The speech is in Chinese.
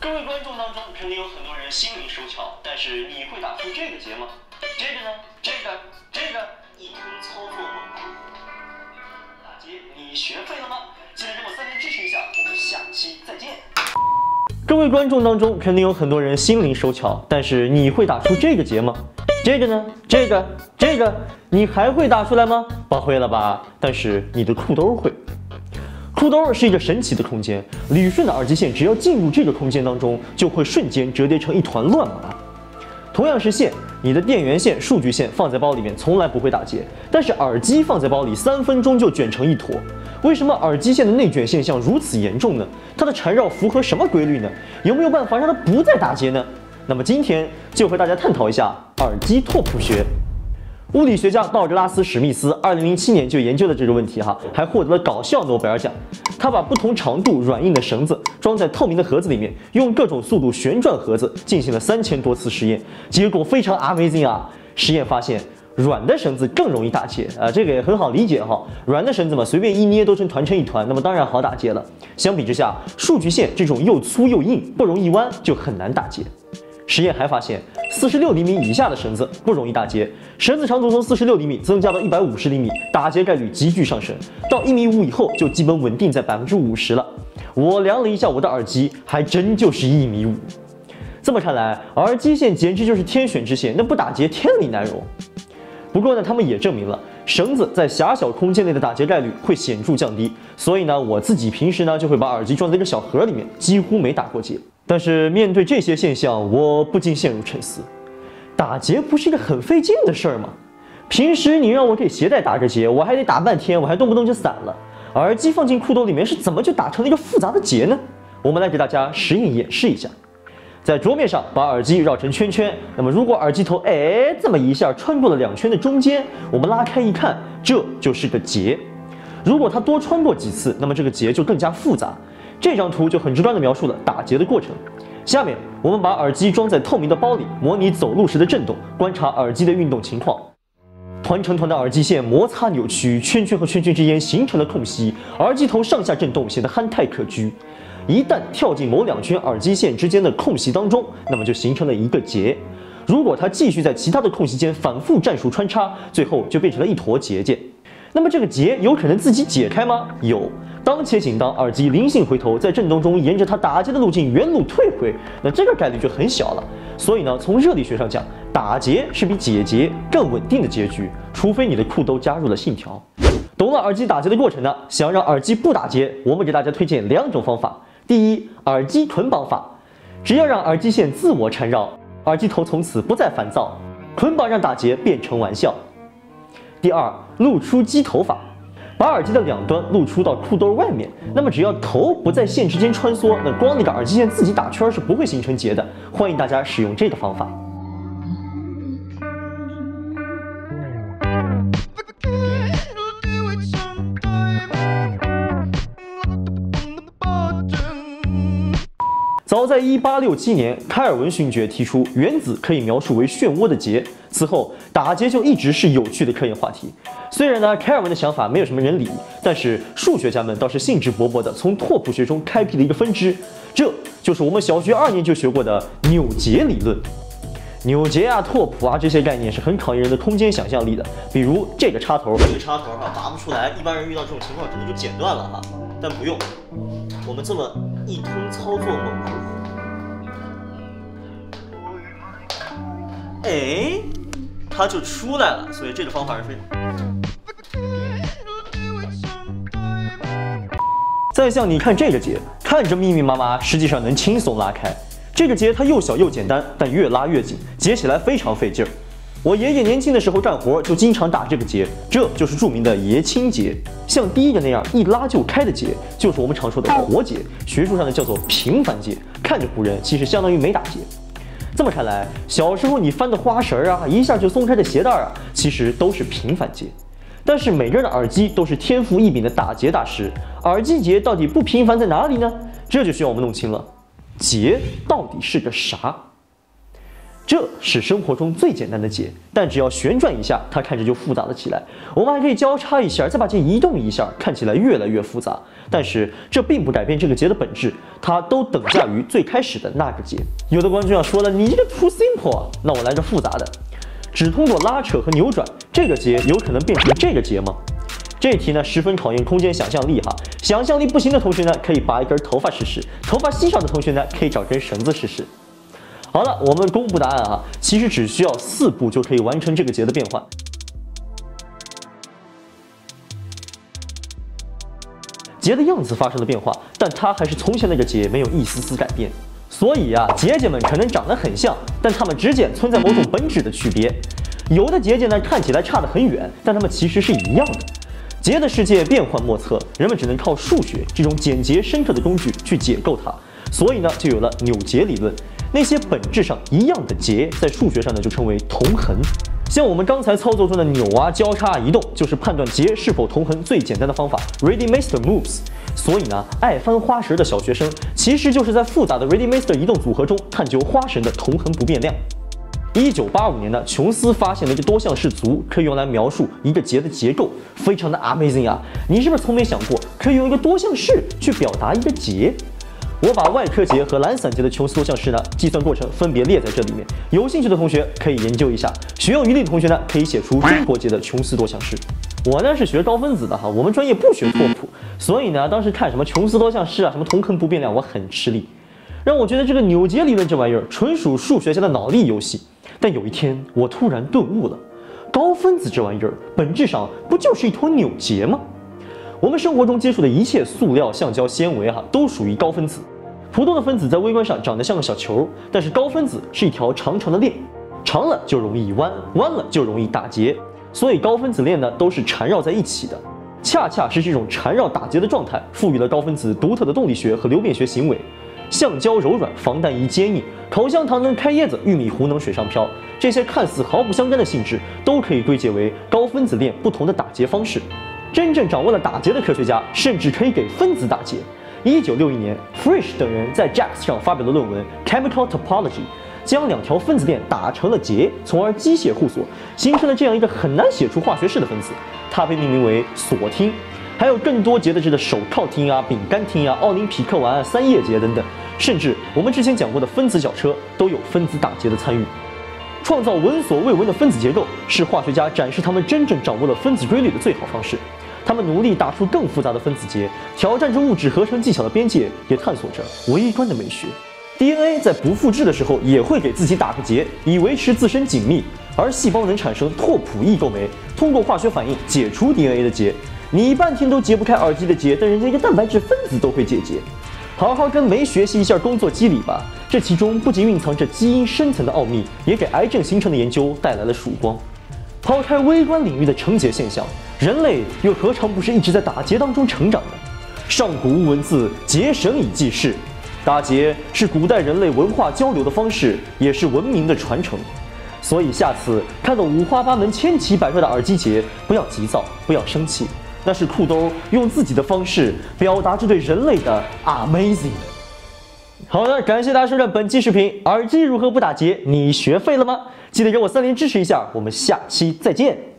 各位观众当中，肯定有很多人心灵手巧，但是你会打出这个结吗？这个呢？这个，这个，一通操作猛如虎。打结，你学会了吗？记得给我三连支持一下，我们下期再见。各位观众当中，肯定有很多人心灵手巧，但是你会打出这个结吗？这个呢？这个，这个，你还会打出来吗？不会了吧？但是你的裤兜会。裤兜是一个神奇的空间，捋顺的耳机线只要进入这个空间当中，就会瞬间折叠成一团乱麻。同样是线，你的电源线、数据线放在包里面从来不会打结，但是耳机放在包里三分钟就卷成一坨。为什么耳机线的内卷现象如此严重呢？它的缠绕符合什么规律呢？有没有办法让它不再打结呢？那么今天就和大家探讨一下耳机拓扑学。物理学家道格拉斯·史密斯二零零七年就研究了这个问题，哈，还获得了搞笑诺贝尔奖。他把不同长度软硬的绳子装在透明的盒子里面，用各种速度旋转盒子，进行了三千多次实验，结果非常 amazing 啊！实验发现，软的绳子更容易打结啊，这个也很好理解哈，软的绳子嘛，随便一捏都成团成一团，那么当然好打结了。相比之下，数据线这种又粗又硬，不容易弯，就很难打结。实验还发现，四十六厘米以下的绳子不容易打结，绳子长度从四十六厘米增加到一百五十厘米，打结概率急剧上升。到一米五以后，就基本稳定在百分之五十了。我量了一下我的耳机，还真就是一米五。这么看来，耳机线简直就是天选之线，那不打结天理难容。不过呢，他们也证明了绳子在狭小空间内的打结概率会显著降低。所以呢，我自己平时呢就会把耳机装在一个小盒里面，几乎没打过结。但是面对这些现象，我不禁陷入沉思：打结不是一个很费劲的事儿吗？平时你让我给鞋带打个结，我还得打半天，我还动不动就散了。耳机放进裤兜里面是怎么就打成了一个复杂的结呢？我们来给大家实验演示一下，在桌面上把耳机绕成圈圈。那么如果耳机头哎这么一下穿过了两圈的中间，我们拉开一看，这就是个结。如果它多穿过几次，那么这个结就更加复杂。这张图就很直观地描述了打结的过程。下面我们把耳机装在透明的包里，模拟走路时的震动，观察耳机的运动情况。团成团的耳机线摩擦扭曲，圈圈和圈圈之间形成了空隙，耳机头上下震动，显得憨态可掬。一旦跳进某两圈耳机线之间的空隙当中，那么就形成了一个结。如果它继续在其他的空隙间反复战术穿插，最后就变成了一坨结结。那么这个结有可能自己解开吗？有。当且仅当耳机灵性回头，在震动中沿着它打结的路径原路退回，那这个概率就很小了。所以呢，从热力学上讲，打结是比解结更稳定的结局，除非你的裤兜加入了信条。懂了耳机打结的过程呢？想让耳机不打结，我们给大家推荐两种方法。第一，耳机捆绑法，只要让耳机线自我缠绕，耳机头从此不再烦躁，捆绑让打结变成玩笑。第二，露出机头法。把耳机的两端露出到裤兜外面，那么只要头不在线之间穿梭，那光那个耳机线自己打圈是不会形成结的。欢迎大家使用这个方法。早在一八六七年，开尔文勋爵提出原子可以描述为漩涡的结，此后打结就一直是有趣的科研话题。虽然呢，凯尔文的想法没有什么人理，但是数学家们倒是兴致勃勃地从拓扑学中开辟了一个分支，这就是我们小学二年就学过的扭结理论。扭结啊、拓扑啊这些概念是很考验人的空间想象力的。比如这个插头，这个插头哈拔不出来，一般人遇到这种情况可能就剪断了哈，但不用，我们这么一通操作猛。哎，它就出来了，所以这个方法是非常。再像你看这个结，看着密密麻麻，实际上能轻松拉开。这个结它又小又简单，但越拉越紧，结起来非常费劲儿。我爷爷年轻的时候干活就经常打这个结，这就是著名的爷青结。像第一个那样一拉就开的结，就是我们常说的活结，学术上呢叫做平凡结，看着唬人，其实相当于没打结。这么看来，小时候你翻的花绳啊，一下就松开的鞋带啊，其实都是平凡结。但是每个人的耳机都是天赋异禀的打结大师，耳机结到底不平凡在哪里呢？这就需要我们弄清了，结到底是个啥。这是生活中最简单的结，但只要旋转一下，它看着就复杂了起来。我们还可以交叉一下，再把结移动一下，看起来越来越复杂。但是这并不改变这个结的本质，它都等价于最开始的那个结。有的观众要说了，你这个 too simple 啊，那我来个复杂的，只通过拉扯和扭转，这个结有可能变成这个结吗？这题呢十分考验空间想象力哈，想象力不行的同学呢可以拔一根头发试试，头发稀少的同学呢可以找根绳子试试。好了，我们公布答案啊，其实只需要四步就可以完成这个结的变换。结的样子发生了变化，但它还是从前那个结，没有一丝丝改变。所以啊，结节们可能长得很像，但它们之间存在某种本质的区别。有的结节呢看起来差得很远，但它们其实是一样的。结的世界变幻莫测，人们只能靠数学这种简洁深刻的工具去解构它，所以呢，就有了扭结理论。那些本质上一样的结，在数学上呢就称为同恒。像我们刚才操作中的扭啊、交叉啊、移动，就是判断结是否同恒最简单的方法。Ready-Master moves。所以呢，爱翻花绳的小学生，其实就是在复杂的 Ready-Master 移动组合中探究花绳的同恒不变量。一九八五年呢，琼斯发现了一个多项式族，可以用来描述一个结的结构，非常的 amazing 啊！你是不是从没想过，可以用一个多项式去表达一个结？我把外科结和懒散结的琼斯多项式呢，计算过程分别列在这里面。有兴趣的同学可以研究一下，学有余力的同学呢，可以写出中国结的琼斯多项式。我呢是学高分子的哈，我们专业不学拓扑，所以呢，当时看什么琼斯多项式啊，什么同坑不变量，我很吃力，让我觉得这个扭结理论这玩意儿纯属数学家的脑力游戏。但有一天，我突然顿悟了，高分子这玩意儿本质上不就是一坨扭结吗？我们生活中接触的一切塑料、橡胶、纤维，哈，都属于高分子。普通的分子在微观上长得像个小球，但是高分子是一条长长的链，长了就容易弯，弯了就容易打结。所以高分子链呢都是缠绕在一起的。恰恰是这种缠绕打结的状态，赋予了高分子独特的动力学和流变学行为。橡胶柔软，防弹衣坚硬，口香糖能开椰子，玉米糊能水上漂。这些看似毫不相干的性质，都可以归结为高分子链不同的打结方式。真正掌握了打结的科学家，甚至可以给分子打结。一九六一年，Frisch 等人在 JACS 上发表了论文《Chemical Topology》，将两条分子链打成了结，从而机械互锁，形成了这样一个很难写出化学式的分子。它被命名为锁烃。还有更多结的这个手铐烃啊、饼干烃啊、奥林匹克丸、三叶结等等，甚至我们之前讲过的分子小车都有分子打结的参与。创造闻所未闻的分子结构，是化学家展示他们真正掌握了分子规律的最好方式。他们努力打出更复杂的分子结，挑战着物质合成技巧的边界，也探索着微观的美学。DNA 在不复制的时候也会给自己打个结，以维持自身紧密。而细胞能产生拓扑异构酶，通过化学反应解除 DNA 的结。你半天都解不开耳机的结，但人家一个蛋白质分子都会解结。好好跟酶学习一下工作机理吧，这其中不仅蕴藏着基因深层的奥秘，也给癌症形成的研究带来了曙光。抛开微观领域的成结现象，人类又何尝不是一直在打结当中成长的？上古无文字，结绳以记事。打结是古代人类文化交流的方式，也是文明的传承。所以下次看到五花八门、千奇百怪的耳机结，不要急躁，不要生气，那是裤兜用自己的方式表达着对人类的 amazing。好的，感谢大家收看本期视频。耳机如何不打结？你学废了吗？记得给我三连支持一下，我们下期再见。